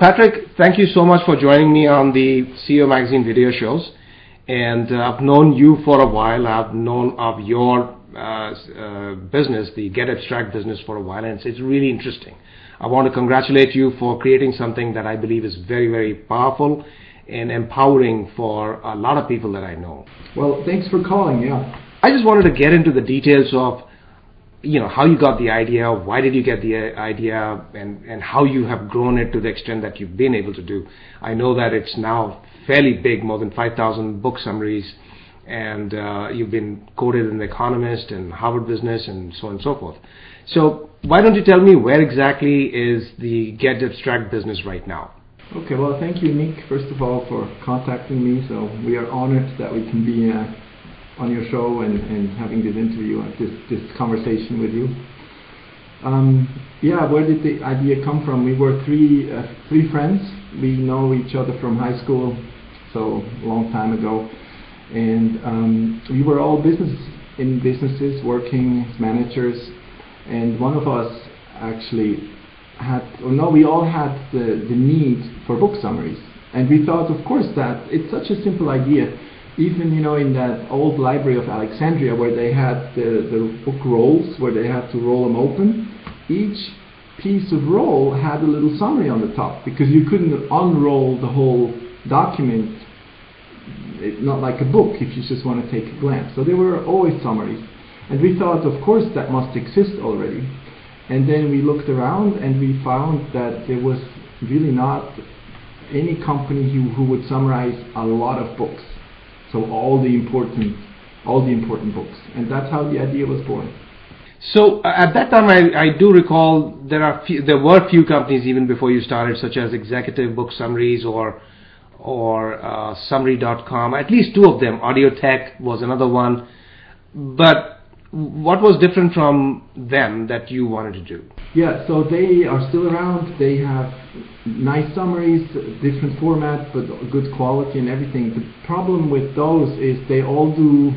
Patrick, thank you so much for joining me on the CEO Magazine video shows. And uh, I've known you for a while. I've known of your uh, uh, business, the getAbstract business, for a while, and it's, it's really interesting. I want to congratulate you for creating something that I believe is very, very powerful and empowering for a lot of people that I know. Well, thanks for calling. Yeah. I just wanted to get into the details of you know how you got the idea, why did you get the idea, and and how you have grown it to the extent that you've been able to do. I know that it's now fairly big, more than 5,000 book summaries, and uh, you've been quoted in The Economist and Harvard Business and so on and so forth. So why don't you tell me where exactly is the getAbstract business right now? Okay, well, thank you, Nick, first of all, for contacting me. So we are honored that we can be uh, on your show and, and having this interview, this, this conversation with you. Um, yeah, where did the idea come from? We were three uh, three friends. We know each other from high school, so a long time ago, and um, we were all business in businesses, working as managers, and one of us actually had, or no, we all had the, the need for book summaries, and we thought, of course, that it's such a simple idea even you know in that old library of Alexandria where they had the, the book rolls where they had to roll them open, each piece of roll had a little summary on the top because you couldn't unroll the whole document It's not like a book if you just want to take a glance. So there were always summaries. And we thought, of course, that must exist already. And then we looked around and we found that there was really not any company who, who would summarize a lot of books. So all the important, all the important books, and that's how the idea was born. So at that time, I, I do recall there are few, there were few companies even before you started, such as Executive Book Summaries or or uh, Summary.com. At least two of them. AudioTech was another one. But what was different from them that you wanted to do? Yeah, so they are still around. They have nice summaries, different format, but good quality and everything. The problem with those is they all do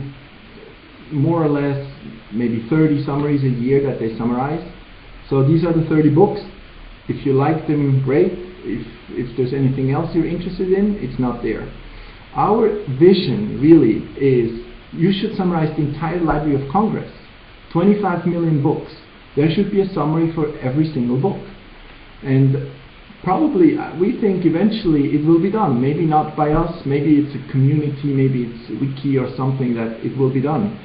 more or less maybe 30 summaries a year that they summarize. So these are the 30 books. If you like them, great. If, if there's anything else you're interested in, it's not there. Our vision really is you should summarize the entire Library of Congress. 25 million books. There should be a summary for every single book. And probably, uh, we think eventually it will be done. Maybe not by us, maybe it's a community, maybe it's a wiki or something that it will be done.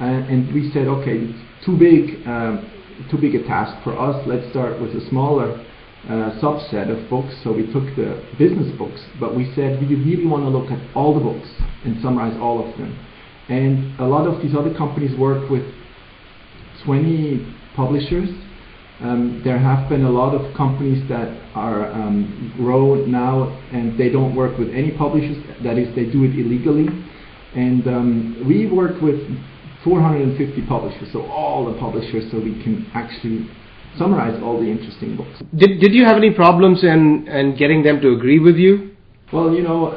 Uh, and we said, okay, it's too big, um, too big a task for us. Let's start with a smaller uh, subset of books. So we took the business books, but we said we really want to look at all the books and summarize all of them. And a lot of these other companies work with 20 publishers. Um, there have been a lot of companies that are um, grow now and they don't work with any publishers. That is, they do it illegally. And um, we work with 450 publishers, so all the publishers, so we can actually summarize all the interesting books. Did, did you have any problems in, in getting them to agree with you? Well, you know,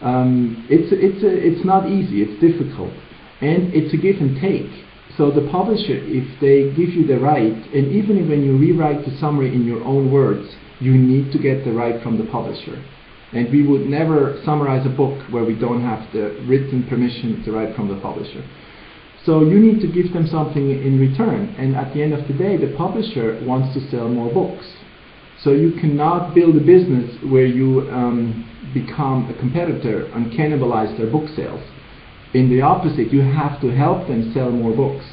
um, it's it's a, it's not easy. It's difficult, and it's a give and take. So the publisher, if they give you the right, and even when you rewrite the summary in your own words, you need to get the right from the publisher. And we would never summarize a book where we don't have the written permission to write from the publisher. So you need to give them something in return. And at the end of the day, the publisher wants to sell more books. So you cannot build a business where you um, become a competitor and cannibalize their book sales. In the opposite, you have to help them sell more books.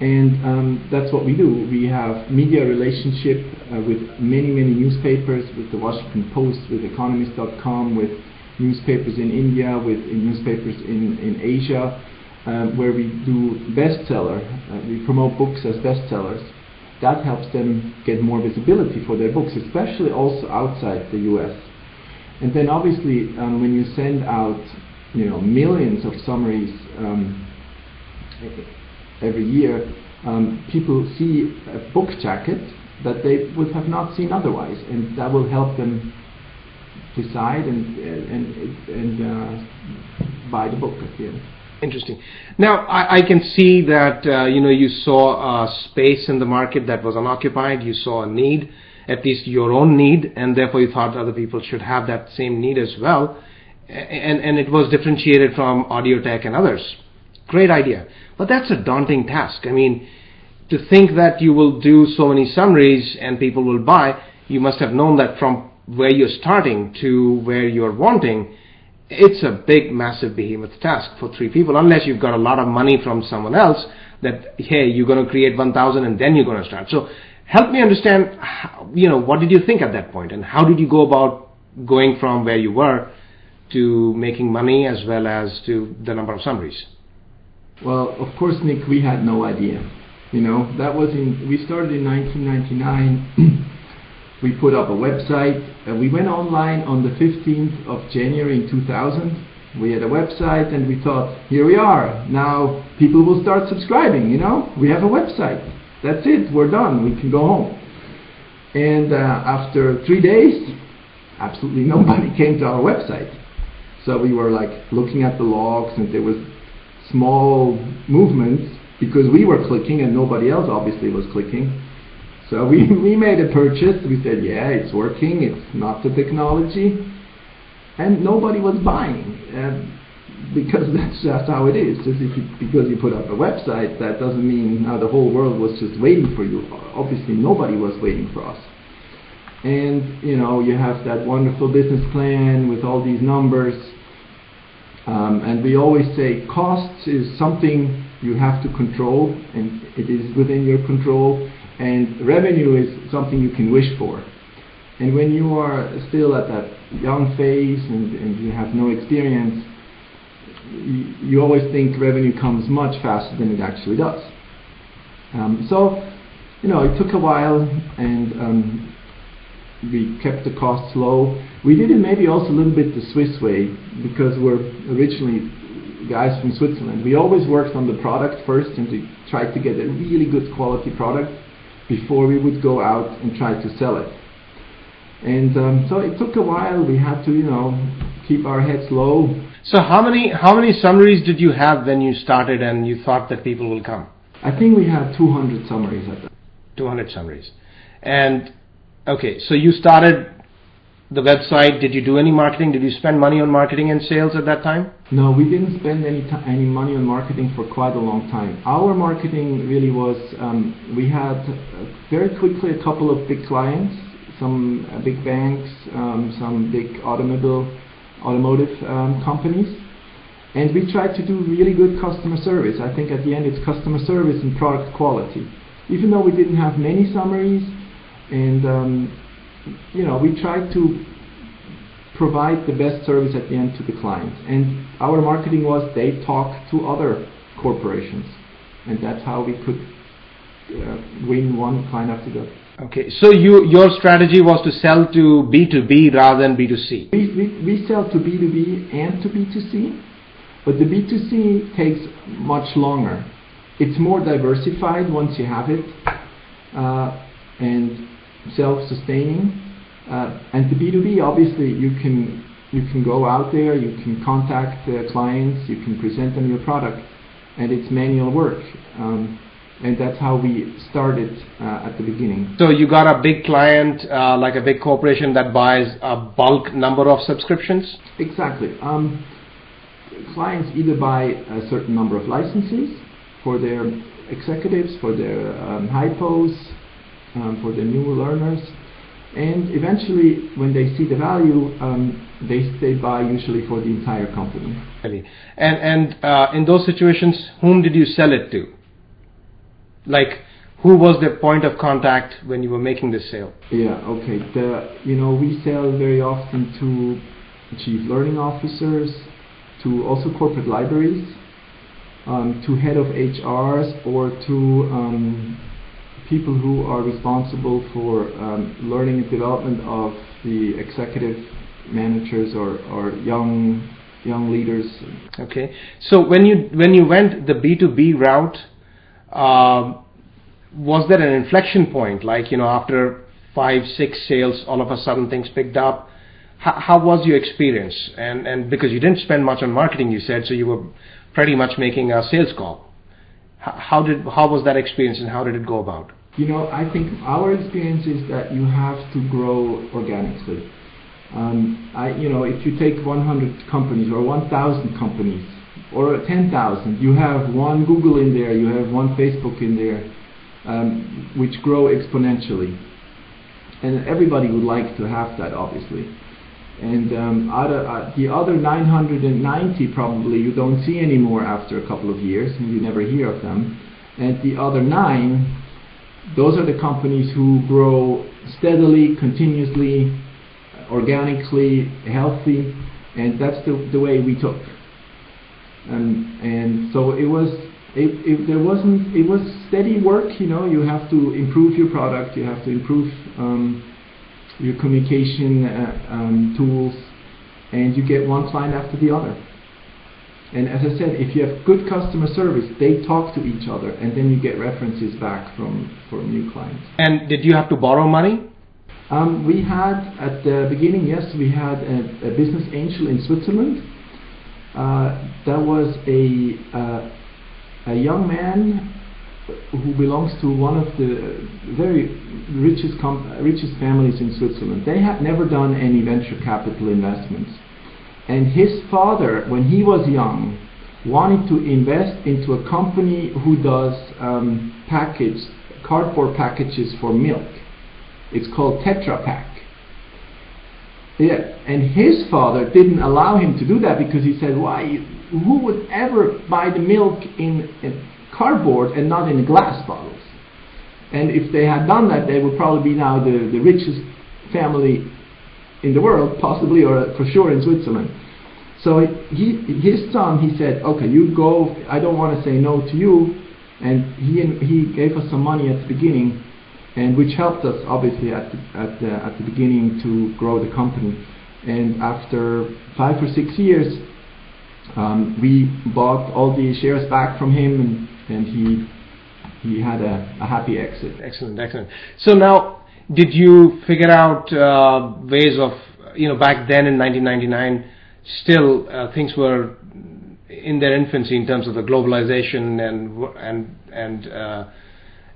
And um, that's what we do. We have media relationship uh, with many, many newspapers, with the Washington Post, with Economist.com, with newspapers in India, with in newspapers in, in Asia, um, where we do bestseller. Uh, we promote books as bestsellers. That helps them get more visibility for their books, especially also outside the U.S. And then obviously, um, when you send out, you know, millions of summaries um, every year, um, people see a book jacket that they would have not seen otherwise, and that will help them decide and and and uh, buy the book at the end. Interesting. Now I, I can see that uh, you know you saw a space in the market that was unoccupied. You saw a need, at least your own need, and therefore you thought other people should have that same need as well. And, and it was differentiated from audio tech and others. Great idea. But that's a daunting task. I mean, to think that you will do so many summaries and people will buy, you must have known that from where you're starting to where you're wanting, it's a big, massive behemoth task for three people, unless you've got a lot of money from someone else that, hey, you're going to create 1,000 and then you're going to start. So help me understand, you know, what did you think at that point and how did you go about going from where you were to making money as well as to the number of summaries? Well, of course, Nick, we had no idea. You know, that was in, we started in 1999. we put up a website and we went online on the 15th of January in 2000. We had a website and we thought, here we are. Now people will start subscribing, you know. We have a website. That's it. We're done. We can go home. And uh, after three days, absolutely nobody came to our website. So we were like looking at the logs and there was small movements because we were clicking and nobody else obviously was clicking. So we, we made a purchase. We said, yeah, it's working. It's not the technology. And nobody was buying. Uh, because that's just how it is. Just you, because you put up a website, that doesn't mean now the whole world was just waiting for you. Obviously, nobody was waiting for us. And you know, you have that wonderful business plan with all these numbers. Um, and we always say costs is something you have to control, and it is within your control. And revenue is something you can wish for. And when you are still at that young phase and, and you have no experience, you, you, always think revenue comes much faster than it actually does. Um, so, you know, it took a while, and um, we kept the costs low. We did it maybe also a little bit the Swiss way because we're originally guys from Switzerland. We always worked on the product first and to try to get a really good quality product before we would go out and try to sell it. And um, so it took a while. We had to, you know, keep our heads low. So how many how many summaries did you have when you started and you thought that people will come? I think we had 200 summaries at that. 200 summaries, and okay, so you started the website. Did you do any marketing? Did you spend money on marketing and sales at that time? No, we didn't spend any t- any money on marketing for quite a long time. Our marketing really was um, we had uh, very quickly a couple of big clients, some uh, big banks, um, some big automobile automotive um, companies, and we tried to do really good customer service. I think at the end it's customer service and product quality. Even though we didn't have many summaries, and um, you know we tried to provide the best service at the end to the client. And our marketing was they talk to other corporations, and that's how we could uh, win one client after the other. Okay, so you, your strategy was to sell to B2B rather than B2C. We, we, we sell to B2B and to B2C, but the B2C takes much longer. It's more diversified once you have it, uh, and self-sustaining. Uh, and the B2B, obviously, you can you can go out there, you can contact uh, clients, you can present them your product, and it's manual work. Um, and that's how we started uh, at the beginning. So you got a big client, uh, like a big corporation that buys a bulk number of subscriptions? Exactly. Um, clients either buy a certain number of licenses for their executives, for their um, hypos, um, for the new learners, and eventually, when they see the value, um, they they buy usually for the entire company. And and uh, in those situations, whom did you sell it to? Like, who was the point of contact when you were making this sale? Yeah. Okay. The you know we sell very often to chief learning officers, to also corporate libraries, um, to head of HRs, or to um, people who are responsible for um, learning and development of the executive managers or, or young young leaders. Okay, so when you when you went the B two B route, um, was there an inflection point? Like you know, after five six sales, all of a sudden things picked up. How, how was your experience? And and because you didn't spend much on marketing, you said so you were pretty much making a sales call. How, did how was that experience and how did it go about? You know, I think our experience is that you have to grow organically. Um, I, you know, if you take 100 companies or 1,000 companies or 10,000, you have one Google in there, you have one Facebook in there, um, which grow exponentially. And everybody would like to have that, obviously. And um, uh, the other 990 probably you don't see anymore after a couple of years, and you never hear of them. And the other nine, those are the companies who grow steadily, continuously, organically, healthy, and that's the, the way we took. And, and so it was it, it, there wasn't it was steady work you know you have to improve your product you have to improve um, your communication uh, um, tools and you get one client after the other. And as I said if you have good customer service they talk to each other and then you get references back from from new clients. And did you have to borrow money? Um, we had at the beginning yes we had a, a business angel in Switzerland. Uh, that was a uh, a young man who belongs to one of the very richest richest families in Switzerland. They had never done any venture capital investments, and his father, when he was young, wanted to invest into a company who does um, package cardboard packages for milk. It's called Tetra Pak. Yeah, and his father didn't allow him to do that because he said, "Why? Who would ever buy the milk in, in cardboard and not in glass bottles?" And if they had done that, they would probably be now the, the richest family in the world, possibly or for sure in Switzerland. So he, his son, he said, "Okay, you go. I don't want to say no to you." And he he gave us some money at the beginning and which helped us obviously at the, at the, at the beginning to grow the company. And after five or six years, um, we bought all the shares back from him, and, and he he had a, a happy exit. Excellent, excellent. So now, did you figure out uh, ways of you know back then in 1999? Still, uh, things were in their infancy in terms of the globalization and and and uh,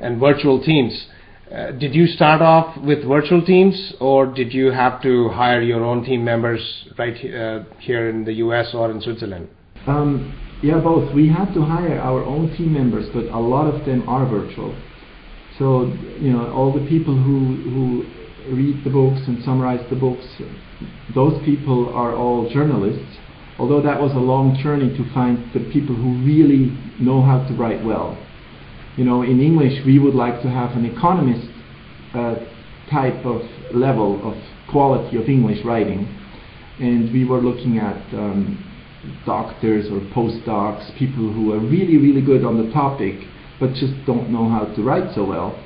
and virtual teams. Uh, did you start off with virtual teams, or did you have to hire your own team members right uh, here in the U.S. or in Switzerland? Um, yeah, both. We had to hire our own team members, but a lot of them are virtual. So you know, all the people who who read the books and summarize the books, those people are all journalists. Although that was a long journey to find the people who really know how to write well you know, in English we would like to have an economist uh, type of level of quality of English writing, and we were looking at um, doctors or postdocs, people who are really, really good on the topic, but just don't know how to write so well,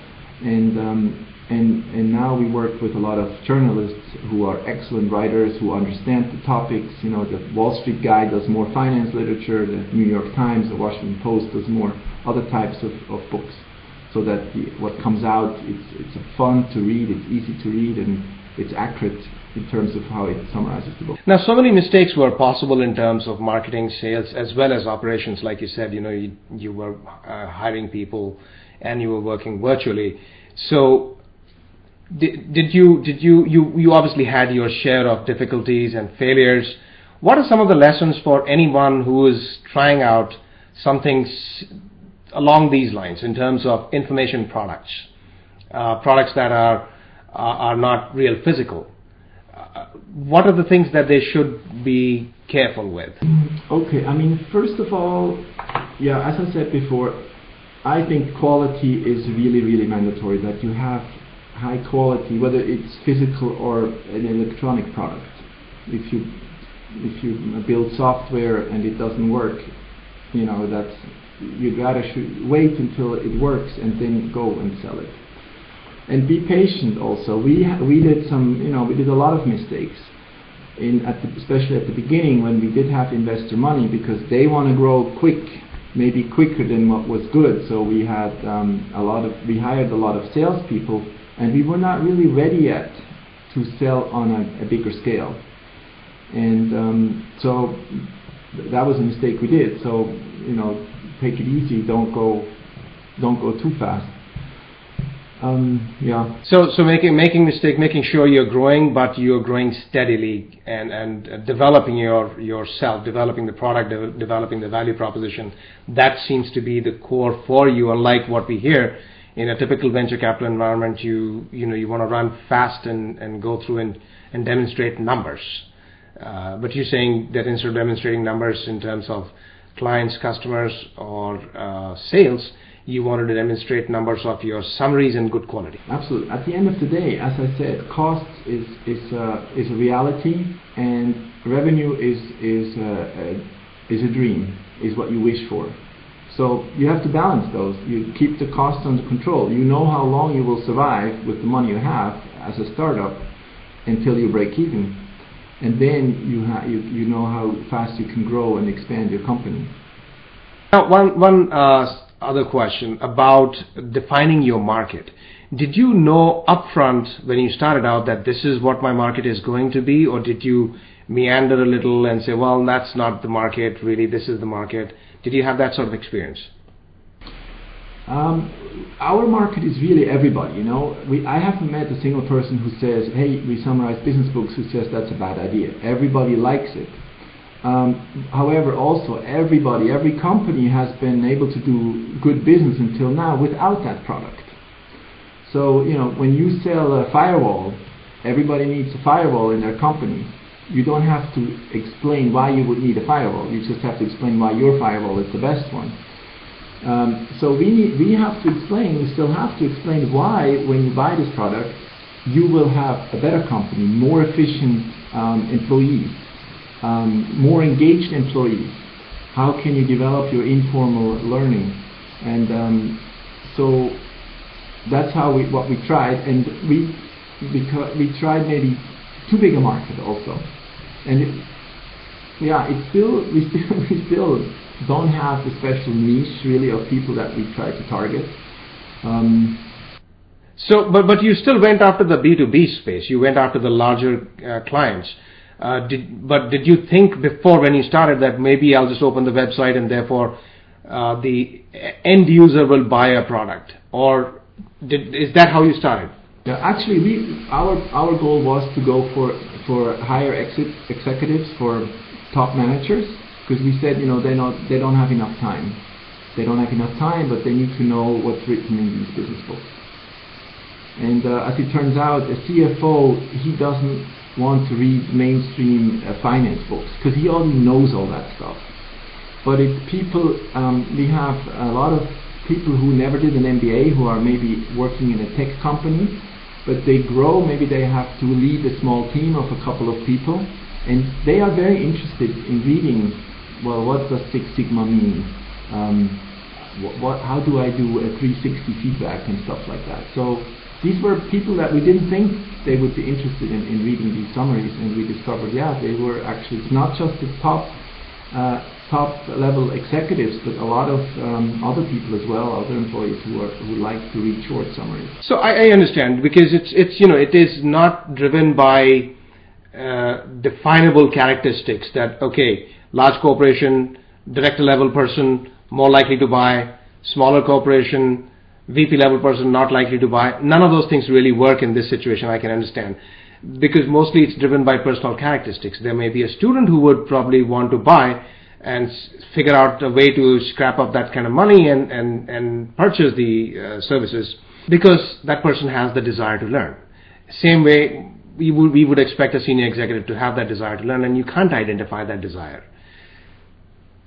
and um, and and now we work with a lot of journalists who are excellent writers who understand the topics. You know, the Wall Street guy does more finance literature, the New York Times, the Washington Post does more other types of, of books. So that the, what comes out it's it's fun to read, it's easy to read, and it's accurate in terms of how it summarizes the book. Now, so many mistakes were possible in terms of marketing, sales, as well as operations. Like you said, you know, you, you were uh, hiring people and you were working virtually. So, did, did you did you, you you obviously had your share of difficulties and failures? What are some of the lessons for anyone who is trying out something along these lines in terms of information products, uh, products that are uh, are not real physical. Uh, what are the things that they should be careful with? Okay, I mean, first of all, yeah, as I said before, I think quality is really, really mandatory. That you have high quality, whether it's physical or an electronic product. If you if you build software and it doesn't work, you know that's you gotta sh- wait until it works and then go and sell it. And be patient also. We we did some, you know, we did a lot of mistakes, in at the, especially at the beginning when we did have investor money because they want to grow quick, maybe quicker than what was good. So we had um, a lot of we hired a lot of salespeople, and we were not really ready yet to sell on a, a bigger scale. And um, so that was a mistake we did. So you know, take it easy. Don't go, don't go too fast. Um, yeah. So, so making making mistake, making sure you're growing, but you're growing steadily and and uh, developing your yourself, developing the product, de- developing the value proposition. That seems to be the core for you. Unlike what we hear in a typical venture capital environment, you you know you want to run fast and and go through and and demonstrate numbers. Uh, but you're saying that instead of demonstrating numbers in terms of clients, customers, or uh, sales you wanted to demonstrate numbers of your summaries and good quality. Absolutely. At the end of the day, as I said, cost is is uh, is a reality, and revenue is is uh, uh, is a dream, is what you wish for. So you have to balance those. You keep the cost under control. You know how long you will survive with the money you have as a startup until you break even, and then you ha- you you know how fast you can grow and expand your company. Now, one one uh, other question about defining your market. Did you know upfront when you started out that this is what my market is going to be, or did you meander a little and say, well, that's not the market, really, this is the market? Did you have that sort of experience? Um, our market is really everybody. You know, we, I haven't met a single person who says, "Hey, we summarize business books," who says that's a bad idea. Everybody likes it. Um, however, also everybody, every company has been able to do good business until now without that product. So, you know, when you sell a firewall, everybody needs a firewall in their company. You don't have to explain why you would need a firewall. You just have to explain why your firewall is the best one. Um, so we need, we have to explain. We still have to explain why, when you buy this product, you will have a better company, more efficient um, employees, um, more engaged employees? How can you develop your informal learning? And um, so that's how we what we tried, and we because we tried maybe too big a market also, and it, yeah, it's still we still we still don't have the special niche really of people that we try to target. Um, so, but but you still went after the B two B space. You went after the larger uh, clients. Uh, did, but did you think before when you started that maybe I'll just open the website and therefore uh, the end user will buy a product? Or did, is that how you started? Yeah, actually, we, our, our goal was to go for, for higher exit executives, for top managers, because we said, you know, they not, they don't have enough time. They don't have enough time, but they need to know what's written in these business books. And uh, as it turns out, a CFO, he doesn't want to read mainstream uh, finance books because he already knows all that stuff. But it's people, um, we have a lot of people who never did an MBA who are maybe working in a tech company, but they grow, maybe they have to lead a small team of a couple of people, and they are very interested in reading, well, what does Six Sigma mean? Um, what, what, how do I do a 360 feedback and stuff like that? So these were people that we didn't think they would be interested in, in reading these summaries, and we discovered, yeah, they were actually not just the top uh, top level executives, but a lot of um, other people as well, other employees who are who like to read short summaries. So I, I understand because it's it's you know it is not driven by uh, definable characteristics that okay large corporation director level person more likely to buy smaller corporation VP level person not likely to buy. None of those things really work in this situation, I can understand. Because mostly it's driven by personal characteristics. There may be a student who would probably want to buy and figure out a way to scrap up that kind of money and, and, and purchase the uh, services because that person has the desire to learn. Same way, we would, we would expect a senior executive to have that desire to learn, and you can't identify that desire.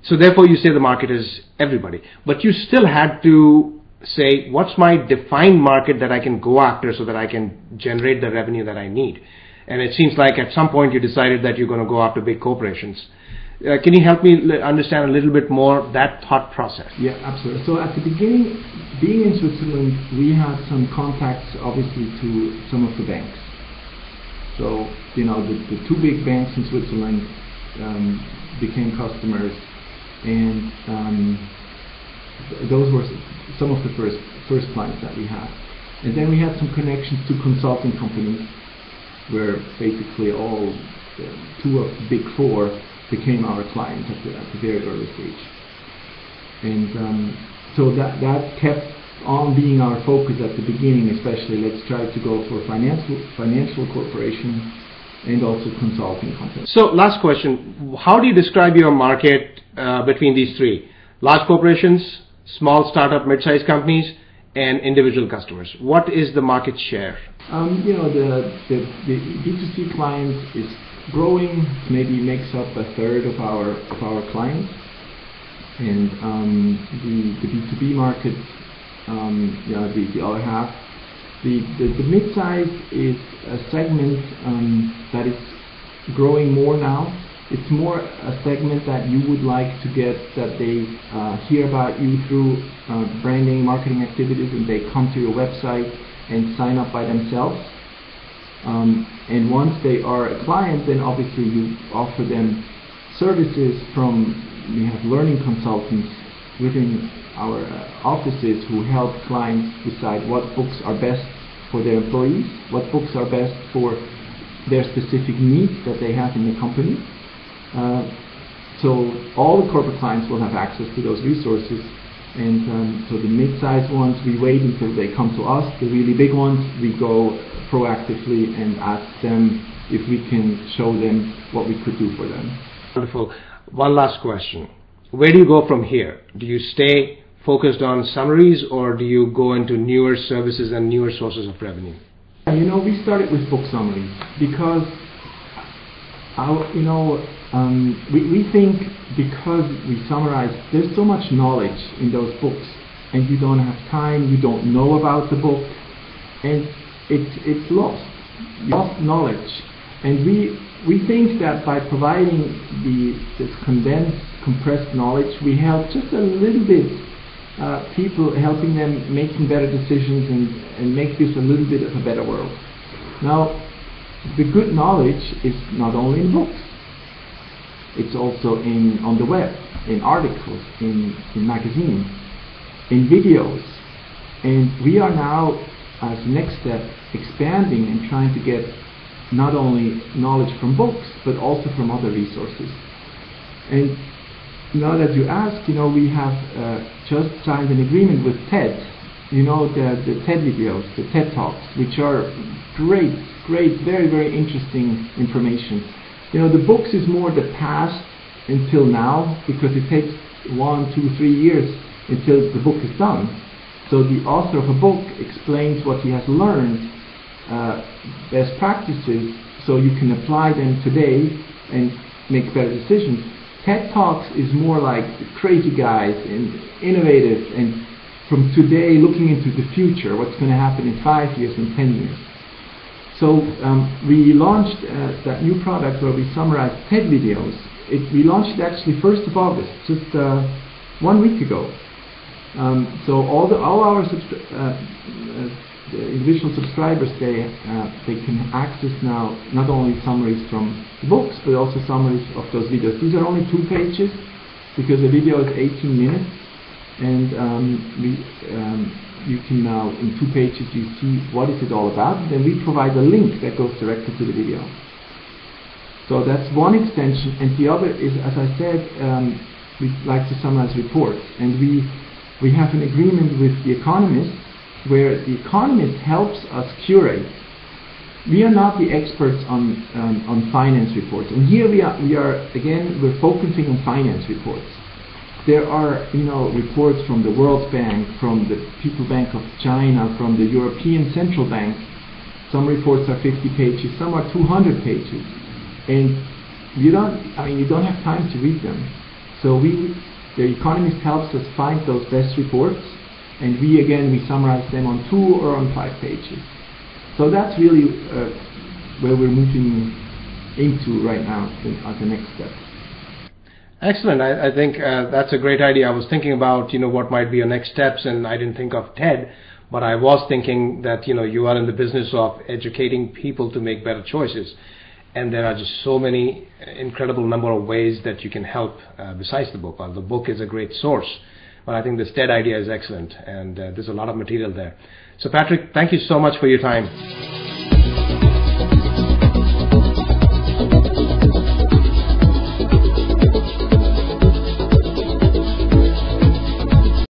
So therefore, you say the market is everybody, but you still had to say what's my defined market that I can go after so that I can generate the revenue that I need. And it seems like at some point you decided that you're going to go after big corporations. Uh, can you help me l- understand a little bit more that thought process? Yeah, absolutely. So at the beginning, being in Switzerland, we had some contacts, obviously, to some of the banks. So you know, the, the two big banks in Switzerland um, became customers, and um, those were some of the first first clients that we had. And then we had some connections to consulting companies, where basically all two of the big four became our clients at the, at the very early stage. And um, so that that kept on being our focus at the beginning, especially, let's try to go for financial financial corporation and also consulting companies. So, last question: How do you describe your market uh, between these three? Large corporations, small startup, mid-sized companies, and individual customers. What is the market share? Um, you know, the, the, the B2C client is growing, maybe makes up a third of our of our clients, and um, the the B2B market, um, yeah, the, the other half. The the, the mid-size is a segment um, that is growing more now. It's more a segment that you would like to get that they uh, hear about you through uh, branding, marketing activities, and they come to your website and sign up by themselves. Um, and once they are a client, then obviously you offer them services from, we have learning consultants within our uh, offices who help clients decide what books are best for their employees, what books are best for their specific needs that they have in the company. Uh, so all the corporate clients will have access to those resources and um, so the mid-sized ones, we wait until they come to us. The really big ones, we go proactively and ask them if we can show them what we could do for them. Wonderful. One last question. Where do you go from here? Do you stay focused on summaries or do you go into newer services and newer sources of revenue? You know, we started with book summaries because, our, you know, um, we, we think because we summarize, there's so much knowledge in those books, and you don't have time, you don't know about the book, and it's it's lost, lost knowledge. And we we think that by providing the this condensed, compressed knowledge, we help just a little bit uh, people, helping them making better decisions and, and make this a little bit of a better world. Now, the good knowledge is not only in books it's also in on the web, in articles, in, in magazines, in videos. And we are now, as next step, expanding and trying to get not only knowledge from books, but also from other resources. And now that you ask, you know, we have uh, just signed an agreement with TED, you know, the, the TED videos, the TED Talks, which are great, great, very, very interesting information you know, the books is more the past until now because it takes one, two, three years until the book is done. So the author of a book explains what he has learned, uh, best practices, so you can apply them today and make better decisions. TED Talks is more like crazy guys and innovative and from today looking into the future, what's going to happen in five years and ten years. So um, we launched uh, that new product where we summarize TED videos. It, we launched it actually 1st of August, just uh, one week ago. Um, so all, the, all our uh, uh individual subscribers, they, uh, they can access now not only summaries from the books, but also summaries of those videos. These are only two pages because the video is 18 minutes, and um, we um, you can now, in two pages, you see what is it all about. Then we provide a link that goes directly to the video. So that's one extension, and the other is, as I said, um, we like to summarize reports, and we we have an agreement with the Economist, where the Economist helps us curate. We are not the experts on um, on finance reports, and here we are. We are again we're focusing on finance reports. There are, you know, reports from the World Bank, from the People Bank of China, from the European Central Bank. Some reports are 50 pages, some are 200 pages, and you don't. I mean, you don't have time to read them. So we, the Economist helps us find those best reports, and we again we summarize them on two or on five pages. So that's really uh, where we're moving into right now as the next step. Excellent. I, I think uh, that's a great idea. I was thinking about you know what might be your next steps, and I didn't think of TED, but I was thinking that you know you are in the business of educating people to make better choices, and there are just so many incredible number of ways that you can help uh, besides the book. Well, the book is a great source, but I think this TED idea is excellent, and uh, there's a lot of material there. So Patrick, thank you so much for your time.